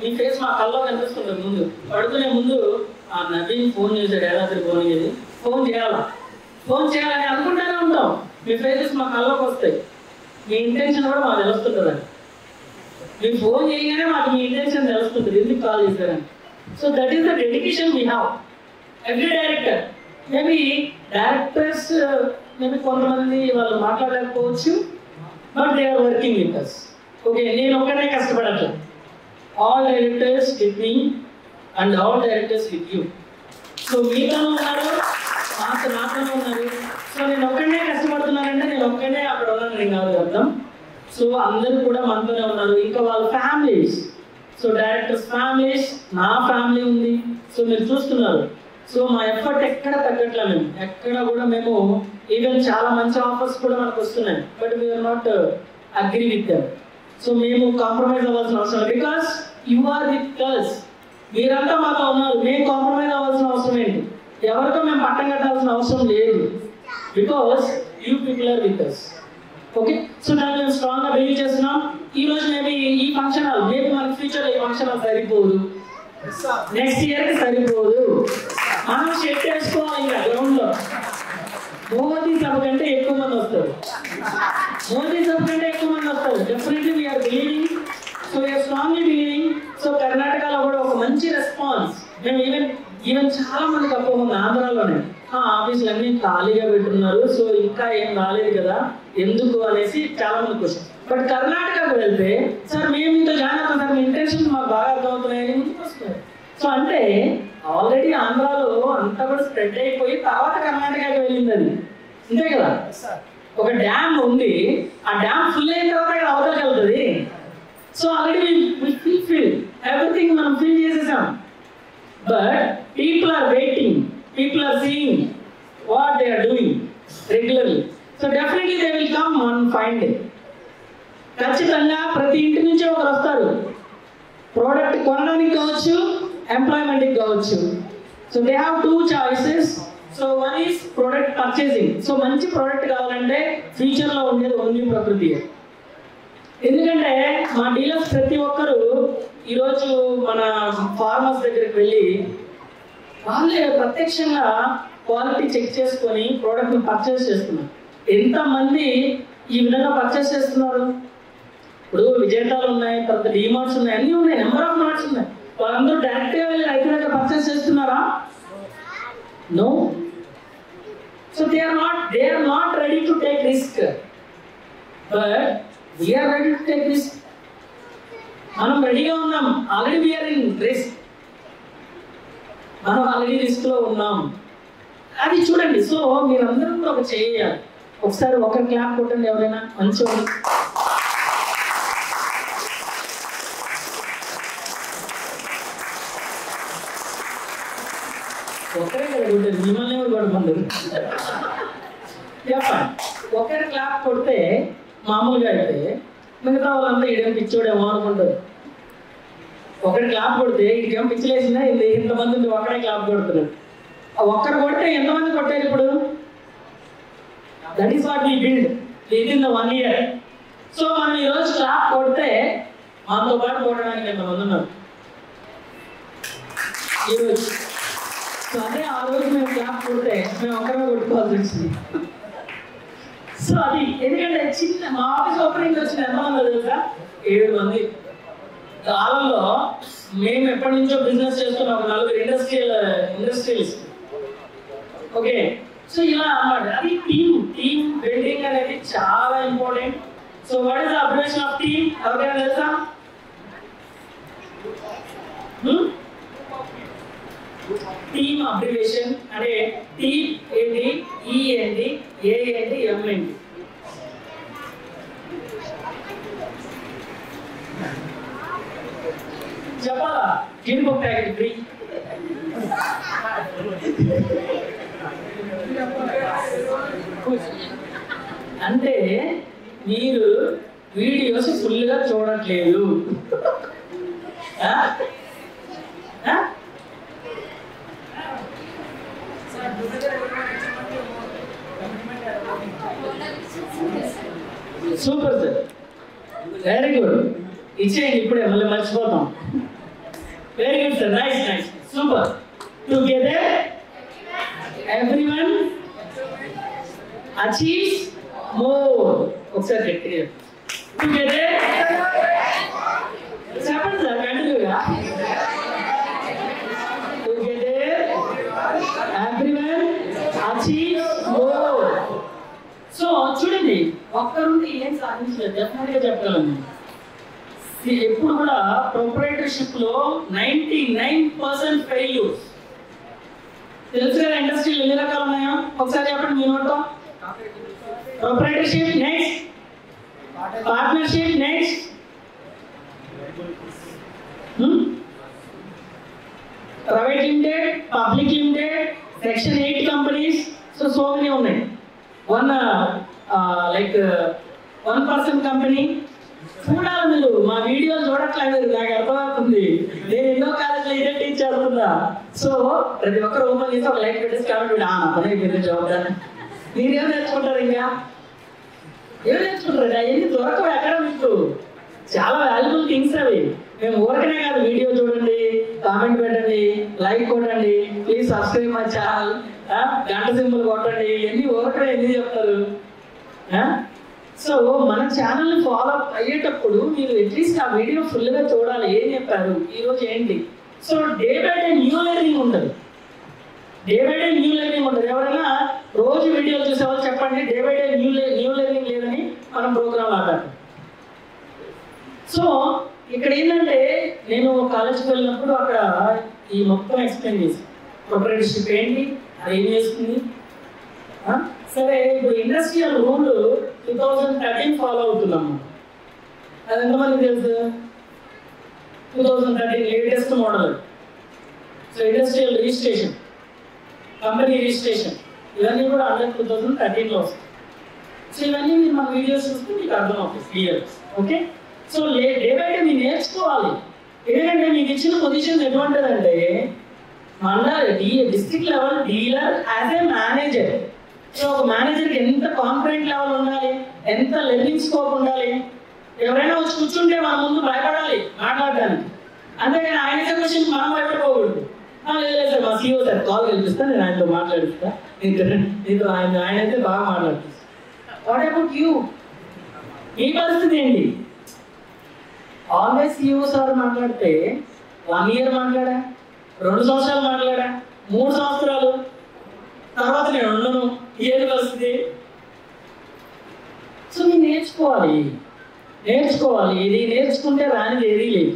మీ face మా కల్లో కనిపిస్తుంది ముందు. పడుకునే ముందు ఆ నవీన్ ఫోన్ చేశాడు ఏడాది ఫోన్ చేసి ఫోన్ చేయాలా? ఫోన్ చేయాలని అనుకుంటూనే ఉంటాం. మీ ఫేసెస్ మా కల్లోకి వస్తాయి. మీ ఇంటెన్షన్ కూడా మాకు తెలుస్తుంటుందండి. మీరు ఫోన్ చేయగానే మాకు మీ ఇంటెన్షన్ తెలుస్తుంది ఎందుకు కాల్ చేశారని. So that is the dedication we have every director maybe directors maybe కొంతమంది వాళ్ళు మాట్లాడలేకపోవచ్చు but they are working with us okay నేను ఒక్కనే కష్టపడట్లేదు. All directors with me and all directors with you so మీతోనే ఉన్నారు మాతో నాతోనూ ఉన్నారు. సో నేను ఒక్కడే కష్టపడుతున్నానంటే నేను ఒక్కడే అక్కడ ఉన్నాను నేను కాదు అర్థం సో అందరూ కూడా మనతోనే ఉన్నారు. ఇంకా వాళ్ళ ఫ్యామిలీస్ సో డైరెక్టర్స్ ఫ్యామిలీస్ నా ఫ్యామిలీ ఉంది. సో మీరు చూస్తున్నారు. సో మా ఎఫర్ట్ ఎక్కడ తగ్గట్లే మేము? ఎక్కడ కూడా మేము ఈవెన్ చాలా మంచి ఆఫర్స్ కూడా మనకు వస్తున్నాయి. But we're not agree with them so మేము కాంప్రమైజ్ అవ్వాల్సిన అవసరం because you are with girls మీరంతా మాతో ఉన్నారు. మేము కాంప్రమైజ్ అవ్వాల్సిన అవసరం ఏంటి ఎవరితో మేము పట్టం కట్టాల్సిన అవసరం లేదు. Because you people are with us okay so దాన్ని మేము స్ట్రాంగ్గా బిలీవ్ చేస్తున్నాం. ఈ రోజు మేబీ ఈ ఫంక్షన్ హాల్ మేబీ మనకి ఫ్యూచర్ ఈ ఫంక్షన్ హాల్ సరిపోదు. నెక్స్ట్ ఇయర్కి సరిపోదు. మనం షెట్ వేసుకోవాలి ఇంకా గ్రౌండ్లో మోదీ సభ కంటే ఎక్కువ మంది వస్తారు మోదీ సభ కంటే ఎక్కువ మంది వస్తారు definitely we're believing so we're strongly believing so కర్ణాటకలో కూడా ఒక మంచి రెస్పాన్స్ మేము ఈవెన్ మందికి అపోహ ఉంది ఆంధ్రాలోనే ఆ ఆఫీసులు అన్ని ఖాళీగా పెట్టున్నారు. సో ఇంకా ఏం రాలేదు కదా. ఎందుకు అనేసి చాలా మంది క్వశ్చన్ బట్ కర్ణాటకకు వెళ్తే సార్ మేము ఇంత జాయిన్ అవుతాం. సార్ మీ ఇంటెన్షన్ మాకు బాగా అర్థమవుతున్నాయి. ముందుకు వస్తున్నారు సో అంటే ఆల్రెడీ ఆంధ్రాలో అంతా కూడా స్ప్రెడ్ అయిపోయి తర్వాత కర్ణాటకకి వెళ్ళింది అది. అంతే కదా? ఒక డ్యామ్ ఉంది. ఆ డ్యామ్ ఫుల్ అయిన తర్వాత అవతలకి వెళ్తుంది. So already fill fill everything మనం ఫిల్ చేసేసాం. But people are waiting people are seeing what they are doing regularly so definitely they will come one fine day ఖచ్చితంగా ప్రతి ఇంటి నుంచి ఒకరు వస్తారు. ప్రోడక్ట్ కొనడానికి కావచ్చు ఎంప్లాయ్మెంట్కి కావచ్చు. So they have two choices so one is product purchasing so మంచి ప్రోడక్ట్ కావాలంటే ఫ్యూచర్లో ఉండేది ఓన్లీ ప్రకృతి. ఎందుకంటే మా డీలర్స్ ప్రతి ఒక్కరు ఈరోజు మన ఫార్మర్స్ దగ్గరికి వెళ్ళి వాళ్ళే ప్రత్యక్షంగా క్వాలిటీ చెక్ చేసుకొని ప్రోడక్ట్ని పర్చేస్ చేస్తున్నారు. ఎంతమంది ఈ విధంగా పర్చేస్ చేస్తున్నారు? ఇప్పుడు విజేతాలు ఉన్నాయి తర్వాత డిమార్ట్స్ ఉన్నాయి అన్నీ ఉన్నాయి నెంబర్ ఆఫ్ మార్ట్స్ ఉన్నాయి. వాళ్ళందరూ డైరెక్ట్గా వెళ్ళి రైతు దగ్గర పర్చేస్ చేస్తున్నారా? No so they are not they are not ready to take risk but we're ready to take risk మనం రెడీగా ఉన్నాం. ఆల్రెడీ వీఆర్ ఇన్ రిస్క్ మనం ఆల్రెడీ రిస్క్లో ఉన్నాం. అది చూడండి. సో మీరందరూ కూడా ఒక చేయాలి. ఒకసారి ఒక క్లాప్ కొట్టండి ఎవరైనా. మంచిగా ఒకరే కదా మిమ్మల్ని ఎవరు ఒకరి క్లాప్ కొడితే మామూలుగా అయితే మిగతా వాళ్ళంతా ఇడేం పిచ్చోడేమో అనుకుంటారు. ఒకటి క్లాప్ కొడితే ఇంకేం పిచ్చిలేసిందా ఇది ఇంతమంది ఉంది ఒక్కడే క్లాప్ కొడుతున్నాడు. ఆ ఒక్కరు కొడితే ఎంతమంది కొట్టారు ఇప్పుడు? That is what we build with in the one year so మనం ఈరోజు క్లాప్ కొడితే మనతో పాటు కొట్టడానికి ఎంతమంది ఉన్నారు? ఈరోజు సో అదే ఆ రోజు మేము క్లాప్ కొడితే మేము ఒక్కరే కొట్టుకోవాల్సి వచ్చింది. సో అది ఎందుకంటే చిన్న మా ఆఫీస్ ఓపెనింగ్ వచ్చిన ఎంతమంది తెలుసా? ఏడు మంది. కాలంలో మేము ఎప్పటి నుంచో బిజినెస్ చేస్తున్నాం నలుగురు ఇండస్ట్రియల్ ఇండస్ట్రియలిస్ట్ ఓకే సో ఇలా అన్నమాట. అది టీమ్ టీమ్ బిల్డింగ్ అనేది చాలా important so what is the observation of team ఎవరికైనా తెలుసా? Hmm? టీమ్ అబ్రివేషన్ అంటే టీ ఏంటి? ఈ ఏంటి? ఏ ఏంటి? ఎం ఏంటి? చెప్పాలా జీడిపప్పు ప్యాకెట్ ఫ్రీ అంటే మీరు వీడియోస్ ఫుల్గా చూడట్లేదు ఆ? ఆ? సూపర్ సార్ వెరీ గుడ్ ఇచ్చేయండి ఇప్పుడే మళ్ళీ మర్చిపోతాం. Very good sir nice nice super together everyone achieves more ఒకసారి గట్టిగా టుగెదర్ చెప్పండి సార్ కంటిన్యూగా together everyone achieves more so చూడండి ఒక్కరుండి ఏం సాధించలేదు. డెఫినెట్గా చెప్పగలను. ఇది ఎప్పుడు కూడా ప్రొపరేటర్షిప్లో నైన్టీ నైన్ పర్సెంట్ ఫెయిల్యూర్స్. తెలుసు కదా ఇండస్ట్రీలు ఎన్ని రకాలు ఉన్నాయో? ఒకసారి చెప్పండి మీరు నోట్తో proprietorship next. Partnership next. Private limited public limited section eight companies. So so many ఉన్నాయి. One like one person company చూడాలి మీరు మా వీడియోలు చూడట్లేదు నాకు అర్థమవుతుంది. నేను ఎన్నో కాలేజ్లో ఇదే టీచ్ చేస్తున్నా. సో ప్రతి ఒక్కరు ఓపెన్ చేసి ఒక లైట్ పెట్టేసి కాబట్టి వీడు, ఆ, నా పని మీరు జాబ్ మీరేం నేర్చుకుంటారు ఇంకా? ఏం నేర్చుకుంటారు అవన్నీ దొరకవు ఎక్కడ మీకు? చాలా వాల్యుబుల్ థింగ్స్ అవి. మేము ఊరకనే కాదు వీడియో చూడండి కామెంట్ పెట్టండి లైక్ కొట్టండి ప్లీజ్ సబ్స్క్రైబ్ మై ఛానల్ గంట సింబల్ కొట్టండి ఇవన్నీ ఊరకనే ఎందుకు చెప్తారు? సో మన ఛానల్ ఫాలో అప్ అయ్యేటప్పుడు మీరు అట్లీస్ట్ ఆ వీడియో ఫుల్గా చూడాలి. ఏం చెప్పారు? ఈ రోజు ఏంటి? So day by day new learning ఉంటుంది. Day by day new learning ఉంటుంది. ఎవరైనా రోజు వీడియో చూసే వాళ్ళు చెప్పండి day by day new new learning లేదని మనం ప్రోగ్రామ్ ఆడాలి సో ఇక్కడ ఏంటంటే నేను కాలేజ్కి వెళ్ళినప్పుడు అక్కడ ఈ మొత్తం ఎక్స్ప్లెయిన్ చేసి ప్రొపరేటర్షిప్ ఏంటి? అది ఏం చేస్తుంది సరే ఇప్పుడు industrial rule two thousand thirteen follow అవుతున్నాము. అది ఎంతమంది తెలుసు? Two thousand thirteen latest model. So industrial registration company registration ఇవన్నీ కూడా అండర్ టూ థౌజండ్ థర్టీన్లో వస్తాయి. సో ఇవన్నీ మీరు మన వీడియోస్ చూస్తే మీకు అర్థం అవుతుంది clear okay so day by day మీరు నేర్చుకోవాలి. ఎందుకంటే మీకు ఇచ్చిన position ఎటువంటిదంటే mandal district level dealer as a manager. So ఒక మేనేజర్కి ఎంత కాన్ఫిడెంట్ లెవెల్ ఉండాలి? ఎంత లెర్నింగ్ స్కోప్ ఉండాలి? ఎవరైనా వచ్చి కూర్చుంటే మన ముందు భయపడాలి మాట్లాడడానికి. అంతేగాని ఆయన క్వశ్చన్ మనం భయపడిపోకూడదు లేదు సార్ మా సీఓ సార్ కాల్ కల్పిస్తా నేను ఆయనతో మాట్లాడిస్తా. నీతో నీతో ఆయన ఆయన అయితే బాగా మాట్లాడుతుంది. వాట్ అబౌట్ యూ మీ పరిస్థితి ఏంటి? ఆల్వేస్ సీఓ సార్ మాట్లాడితే వన్ ఇయర్ మాట్లాడా? రెండు సంవత్సరాలు మాట్లాడా? మూడు సంవత్సరాలు తర్వాత నేను ఉండను ఏది పరిస్థితి సో మీరు నేర్చుకోవాలి. ఇది నేర్చుకుంటే రానిది ఏదీ లేదు.